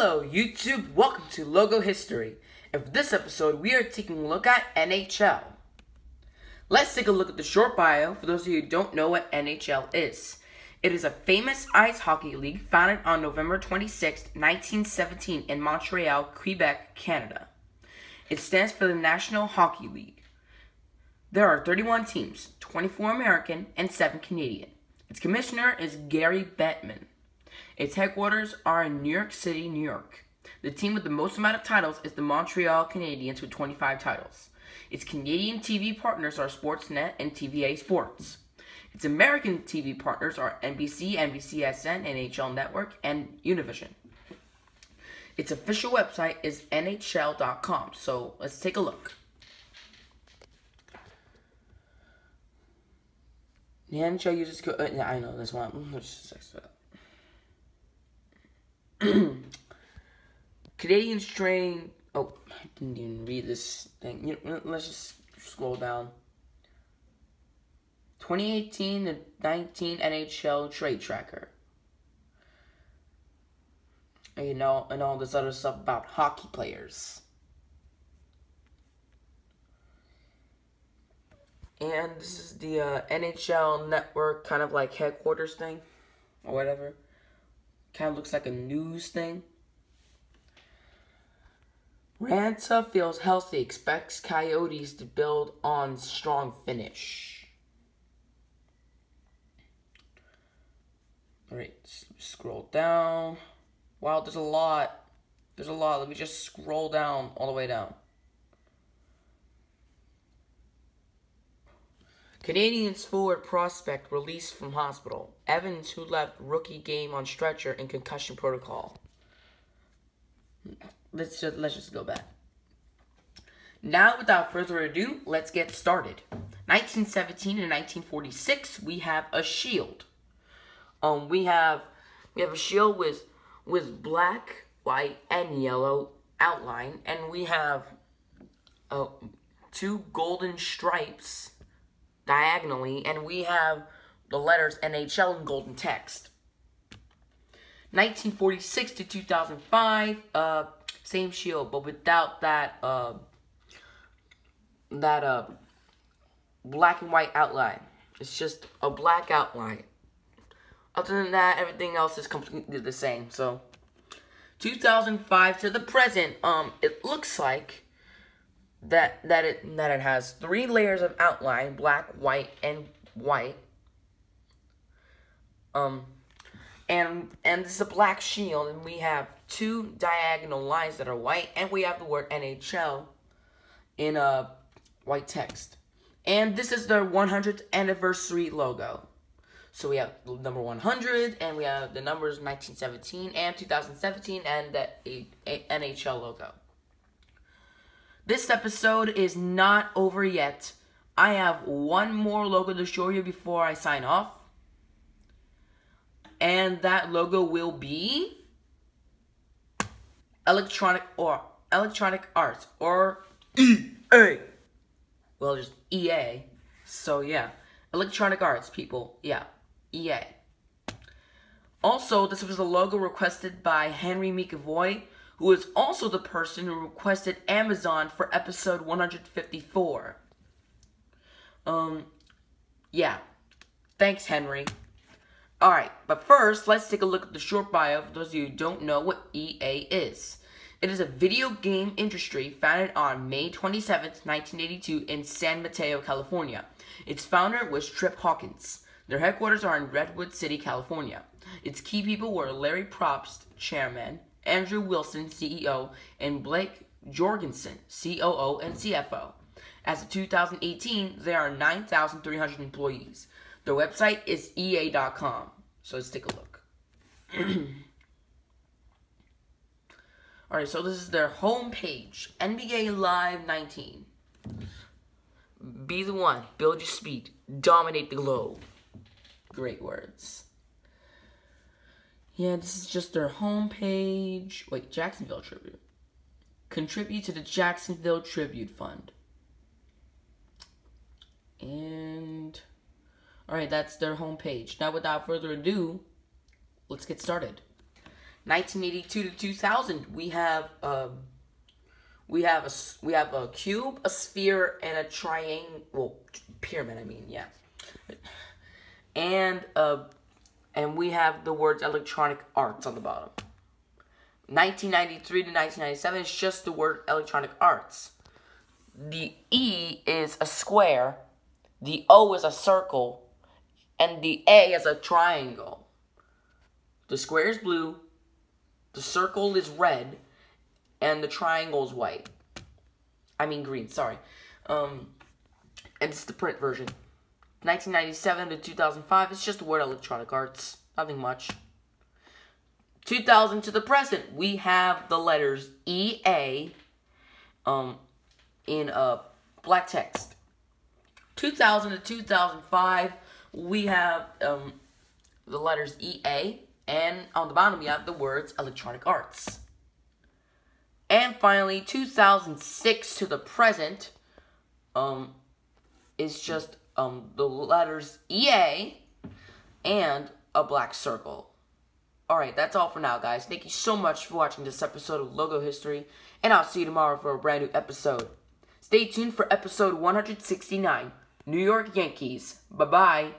Hello YouTube, welcome to Logo History. And for this episode, we are taking a look at NHL. Let's take a look at the short bio for those of you who don't know what NHL is. It is a famous ice hockey league founded on November 26, 1917 in Montreal, Quebec, Canada. It stands for the National Hockey League. There are 31 teams, 24 American and 7 Canadian. Its commissioner is Gary Bettman. Its headquarters are in New York City, New York. The team with the most amount of titles is the Montreal Canadiens with 25 titles. Its Canadian TV partners are Sportsnet and TVA Sports. Its American TV partners are NBC, NBCSN, NHL Network, and Univision. Its official website is NHL.com, so let's take a look. The NHL uses. Uh, yeah, I know this one. Let's just Canadian train. Oh, I didn't even read this thing. You know, let's just scroll down. 2018 to 19 NHL trade tracker. You know, and all this other stuff about hockey players. And this is the uh, NHL network kind of like headquarters thing or whatever. Kind of looks like a news thing. Raanta feels healthy, expects Coyotes to build on strong finish. Alright, scroll down. Wow, there's a lot. There's a lot. Let me just scroll down all the way down. Canadiens forward prospect released from hospital. Evans, who left rookie game on stretcher in concussion protocol. Let's just let's just go back. Now, without further ado, let's get started. 1917 and 1946, we have a shield. Um, we have we have a shield with with black, white, and yellow outline, and we have uh, two golden stripes diagonally, and we have the letters NHL in golden text. 1946 to 2005, uh, same shield, but without that, uh, that, uh, black and white outline. It's just a black outline. Other than that, everything else is completely the same, so. 2005 to the present, um, it looks like that that it that it has three layers of outline, black, white, and white. Um, and and this is a black shield, and we have two diagonal lines that are white, and we have the word NHL in a white text. And this is their 100th anniversary logo. So we have number 100, and we have the numbers 1917 and 2017, and the NHL logo. This episode is not over yet. I have one more logo to show you before I sign off. And that logo will be Electronic or Electronic Arts or EA. Well, just EA. So yeah, Electronic Arts people. Yeah, EA. Also, this was a logo requested by Henry McAvoy who is also the person who requested Amazon for episode 154. Um, yeah. Thanks, Henry. Alright, but first, let's take a look at the short bio for those of you who don't know what EA is. It is a video game industry founded on May 27, 1982 in San Mateo, California. Its founder was Trip Hawkins. Their headquarters are in Redwood City, California. Its key people were Larry Probst, chairman, Andrew Wilson, CEO, and Blake Jorgensen, COO and CFO. As of 2018, there are 9,300 employees. Their website is ea.com. So let's take a look. Alright, so this is their home page. NBA Live 19. Be the one. Build your speed. Dominate the globe. Great words. Yeah, this is just their homepage. Wait, Jacksonville Tribute. Contribute to the Jacksonville Tribute Fund. And alright, that's their homepage. Now without further ado, let's get started. 1982 to 2000, we have um, we have a we have a cube, a sphere, and a triangle. Well, pyramid. I mean, yeah. And uh, and we have the words Electronic Arts on the bottom. 1993 to 1997 is just the word Electronic Arts. The E is a square, the O is a circle, and the A is a triangle. The square is blue, the circle is red, and the triangle is white. I mean green, sorry. Um, and it's the print version. 1997 to 2005, it's just the word electronic arts. Nothing much. 2000 to the present, we have the letters EA um, in uh, black text. 2000 to 2005, we have um, the letters EA, and on the bottom we have the words electronic arts. And finally, 2006 to the present um, is just um, the letters EA and a black circle. Alright, that's all for now, guys. Thank you so much for watching this episode of Logo History, and I'll see you tomorrow for a brand new episode. Stay tuned for episode 169, New York Yankees. Bye-bye.